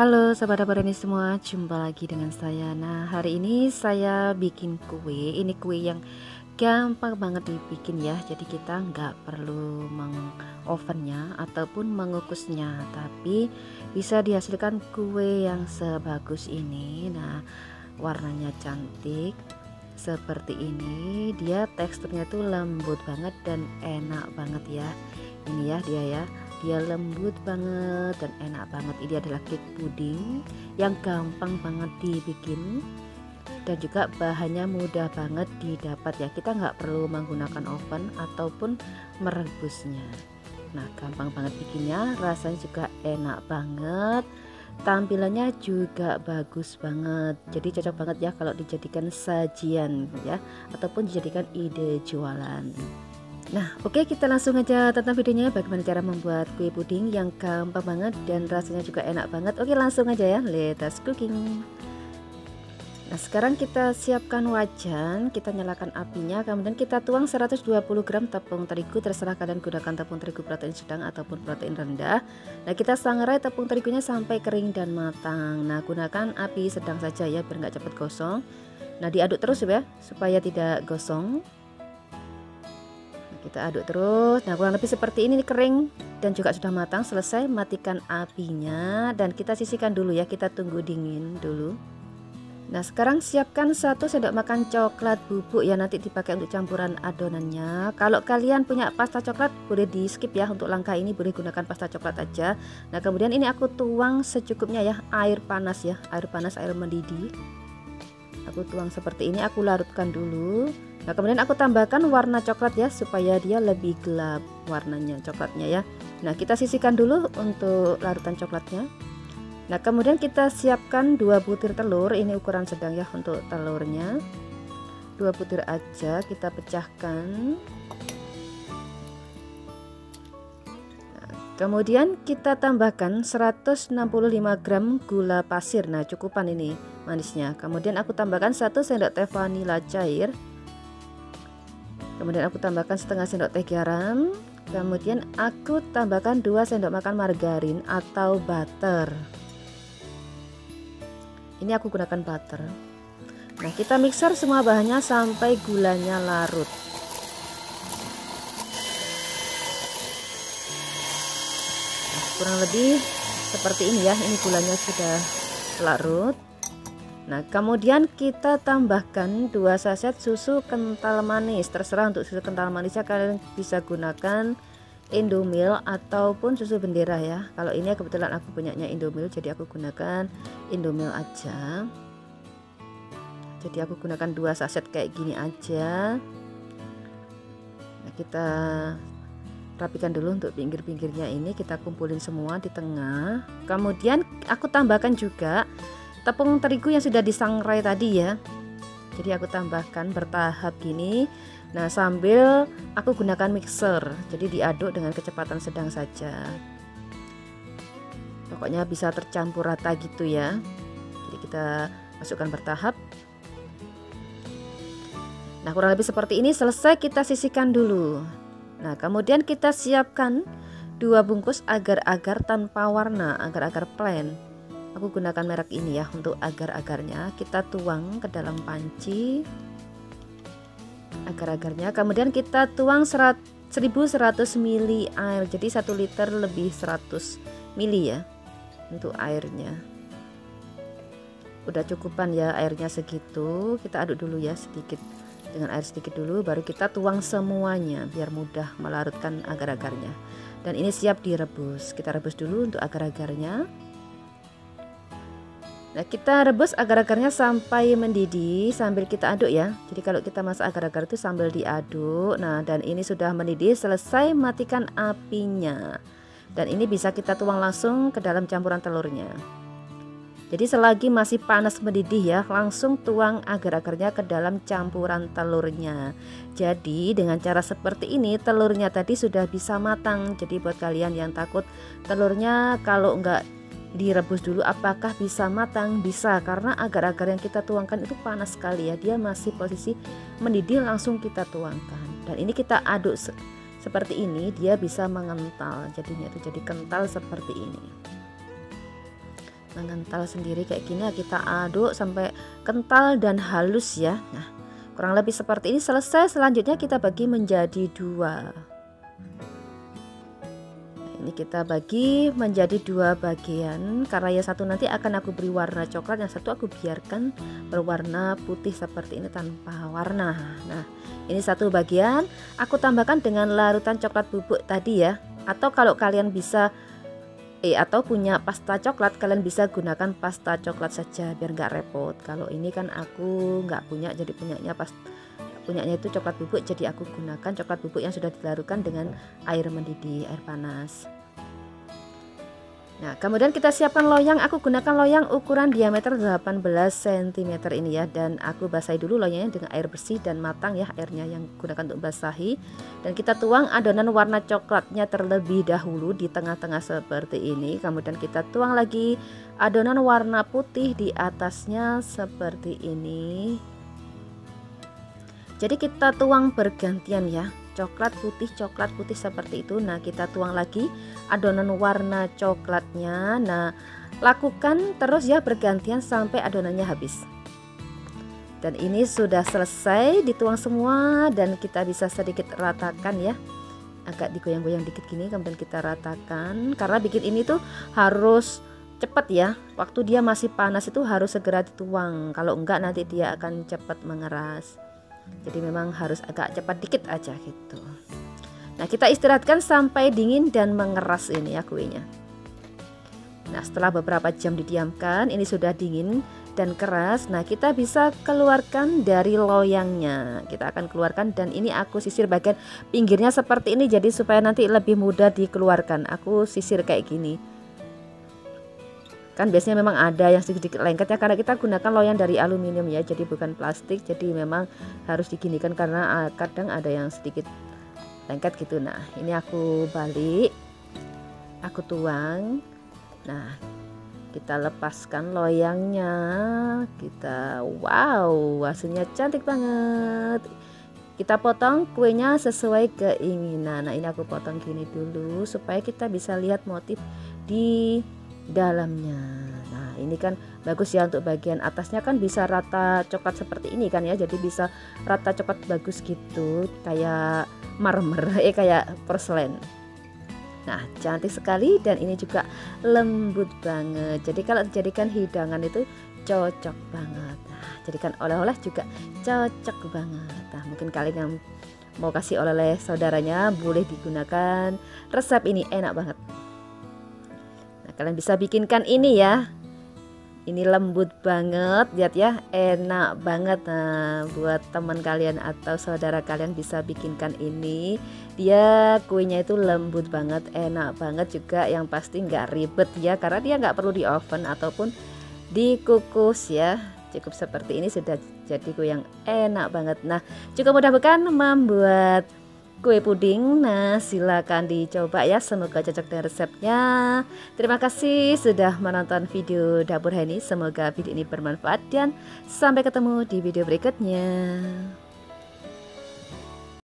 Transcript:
Halo sahabat ini semua, jumpa lagi dengan saya. Nah, hari ini saya bikin kue. Ini kue yang gampang banget dibikin ya. Jadi kita nggak perlu mengovennya ataupun mengukusnya, tapi bisa dihasilkan kue yang sebagus ini. Nah, warnanya cantik seperti ini. Dia teksturnya tuh lembut banget dan enak banget ya. Ini ya dia ya dia lembut banget dan enak banget. Ini adalah cake puding yang gampang banget dibikin dan juga bahannya mudah banget didapat ya. Kita nggak perlu menggunakan oven ataupun merebusnya. Nah gampang banget bikinnya rasanya juga enak banget. Tampilannya juga bagus banget. Jadi cocok banget ya kalau dijadikan sajian ya ataupun dijadikan ide jualan Nah, oke okay, kita langsung aja tentang videonya bagaimana cara membuat kue puding yang gampang banget dan rasanya juga enak banget. Oke, langsung aja ya. Let's cooking. Nah, sekarang kita siapkan wajan, kita nyalakan apinya, kemudian kita tuang 120 gram tepung terigu, terserah kalian gunakan tepung terigu protein sedang ataupun protein rendah. Nah, kita sangrai tepung terigunya sampai kering dan matang. Nah, gunakan api sedang saja ya biar nggak cepat gosong. Nah, diaduk terus ya supaya tidak gosong kita aduk terus. Nah kurang lebih seperti ini kering. Dan juga sudah matang selesai. Matikan apinya. Dan kita sisihkan dulu ya. Kita tunggu dingin dulu. Nah sekarang siapkan satu sendok makan coklat bubuk ya. Nanti dipakai untuk campuran adonannya. Kalau kalian punya pasta coklat boleh di skip ya. Untuk langkah ini boleh gunakan pasta coklat aja. Nah kemudian ini aku tuang secukupnya ya. Air panas ya. Air panas air mendidih. Aku tuang seperti ini. Aku larutkan dulu Nah kemudian aku tambahkan warna coklat ya supaya dia lebih gelap warnanya coklatnya ya. Nah kita sisihkan dulu untuk larutan coklatnya. Nah kemudian kita siapkan dua butir telur. Ini ukuran sedang ya untuk telurnya. Dua butir aja kita pecahkan. Nah, Kemudian kita tambahkan 165 gram gula pasir. Nah cukupan ini manisnya. Kemudian aku tambahkan satu sendok teh vanila cair kemudian aku tambahkan setengah sendok teh garam. Kemudian aku tambahkan 2 sendok makan margarin atau butter. Ini aku gunakan butter. Nah kita mixer semua bahannya sampai gulanya larut. Nah, kurang lebih seperti ini ya. Ini gulanya sudah larut Nah, kemudian kita tambahkan 2 saset susu kental manis. Terserah untuk susu kental manisnya kalian bisa gunakan Indomil ataupun susu bendera ya. Kalau ini kebetulan aku punyanya Indomil jadi aku gunakan Indomil aja. Jadi aku gunakan 2 saset kayak gini aja. Nah, kita rapikan dulu untuk pinggir-pinggirnya ini kita kumpulin semua di tengah. Kemudian aku tambahkan juga tepung terigu yang sudah disangrai tadi ya. Jadi aku tambahkan bertahap gini. Nah sambil aku gunakan mixer. Jadi diaduk dengan kecepatan sedang saja. Pokoknya bisa tercampur rata gitu ya. Jadi kita masukkan bertahap. Nah kurang lebih seperti ini. Selesai kita sisihkan dulu. Nah kemudian kita siapkan dua bungkus agar-agar tanpa warna agar-agar plain aku gunakan merek ini ya untuk agar-agarnya. Kita tuang ke dalam panci. Agar-agarnya. Kemudian kita tuang 1100 ml air. Jadi 1 liter lebih 100 ml ya untuk airnya. Udah cukupan ya airnya segitu. Kita aduk dulu ya sedikit. Dengan air sedikit dulu baru kita tuang semuanya biar mudah melarutkan agar-agarnya. Dan ini siap direbus. Kita rebus dulu untuk agar-agarnya Nah, kita rebus agar-agarnya sampai mendidih sambil kita aduk ya. Jadi kalau kita masak agar-agar itu sambil diaduk. Nah, dan ini sudah mendidih, selesai matikan apinya. Dan ini bisa kita tuang langsung ke dalam campuran telurnya. Jadi selagi masih panas mendidih ya, langsung tuang agar-agarnya ke dalam campuran telurnya. Jadi dengan cara seperti ini telurnya tadi sudah bisa matang. Jadi buat kalian yang takut telurnya kalau enggak direbus dulu apakah bisa matang? Bisa karena agar-agar yang kita tuangkan itu panas sekali ya. Dia masih posisi mendidih langsung kita tuangkan. Dan ini kita aduk se seperti ini dia bisa mengental. Jadinya itu jadi kental seperti ini. Mengental sendiri kayak gini ya kita aduk sampai kental dan halus ya. Nah kurang lebih seperti ini. Selesai selanjutnya kita bagi menjadi dua ini kita bagi menjadi dua bagian. Karena yang satu nanti akan aku beri warna coklat yang satu aku biarkan berwarna putih seperti ini tanpa warna. Nah ini satu bagian. Aku tambahkan dengan larutan coklat bubuk tadi ya. Atau kalau kalian bisa eh atau punya pasta coklat kalian bisa gunakan pasta coklat saja biar nggak repot. Kalau ini kan aku nggak punya jadi punyanya pas punyanya itu coklat bubuk jadi aku gunakan coklat bubuk yang sudah dilarutkan dengan air mendidih air panas Nah, kemudian kita siapkan loyang. Aku gunakan loyang ukuran diameter 18 cm ini ya dan aku basahi dulu loyangnya dengan air bersih dan matang ya airnya yang gunakan untuk basahi. Dan kita tuang adonan warna coklatnya terlebih dahulu di tengah-tengah seperti ini. Kemudian kita tuang lagi adonan warna putih di atasnya seperti ini. Jadi kita tuang bergantian ya. Coklat putih coklat putih seperti itu. Nah kita tuang lagi adonan warna coklatnya. Nah lakukan terus ya bergantian sampai adonannya habis. Dan ini sudah selesai dituang semua dan kita bisa sedikit ratakan ya. Agak digoyang-goyang dikit gini kemudian kita ratakan. Karena bikin ini tuh harus cepat ya. Waktu dia masih panas itu harus segera dituang. Kalau enggak nanti dia akan cepat mengeras jadi memang harus agak cepat dikit aja gitu. Nah kita istirahatkan sampai dingin dan mengeras ini ya kuenya. Nah setelah beberapa jam didiamkan ini sudah dingin dan keras. Nah kita bisa keluarkan dari loyangnya. Kita akan keluarkan dan ini aku sisir bagian pinggirnya seperti ini jadi supaya nanti lebih mudah dikeluarkan. Aku sisir kayak gini kan biasanya memang ada yang sedikit lengket ya karena kita gunakan loyang dari aluminium ya jadi bukan plastik jadi memang harus diginikan karena kadang ada yang sedikit lengket gitu. Nah ini aku balik aku tuang. Nah kita lepaskan loyangnya. Kita wow hasilnya cantik banget. Kita potong kuenya sesuai keinginan. Nah ini aku potong gini dulu supaya kita bisa lihat motif di dalamnya nah ini kan bagus ya untuk bagian atasnya kan bisa rata coklat seperti ini kan ya jadi bisa rata coklat bagus gitu kayak marmer eh kayak porselen Nah, cantik sekali dan ini juga lembut banget. Jadi kalau dijadikan hidangan itu cocok banget. Nah, jadikan oleh-oleh juga cocok banget. Nah, mungkin kalian yang mau kasih oleh-oleh saudaranya boleh digunakan resep ini enak banget. Kalian bisa bikinkan ini ya. Ini lembut banget, lihat ya, enak banget. Nah, buat teman kalian atau saudara kalian bisa bikinkan ini. Dia kuenya itu lembut banget, enak banget juga. Yang pasti nggak ribet ya, karena dia nggak perlu di oven ataupun dikukus ya. Cukup seperti ini sudah jadi kue yang enak banget. Nah, cukup mudah bukan membuat kue puding. Nah, silakan dicoba ya. Semoga cocok dengan resepnya. Terima kasih sudah menonton video Dapur Heni. Semoga video ini bermanfaat dan sampai ketemu di video berikutnya.